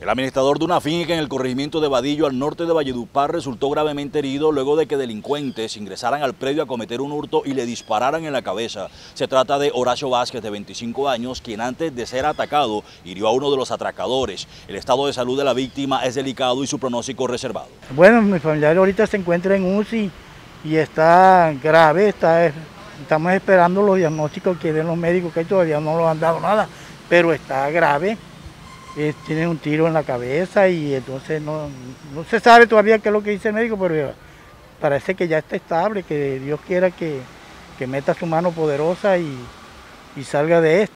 El administrador de una finca en el corregimiento de Vadillo, al norte de Valledupar, resultó gravemente herido luego de que delincuentes ingresaran al predio a cometer un hurto y le dispararan en la cabeza. Se trata de Horacio Vázquez, de 25 años, quien antes de ser atacado hirió a uno de los atracadores. El estado de salud de la víctima es delicado y su pronóstico reservado. Bueno, mi familiar ahorita se encuentra en UCI y está grave, estamos esperando los diagnósticos que den los médicos, que todavía no lo han dado nada, pero está grave tiene un tiro en la cabeza y entonces no, no, se sabe todavía qué es lo que dice el médico, pero parece que ya está estable, que Dios quiera que, que meta su mano poderosa y, y salga de esto.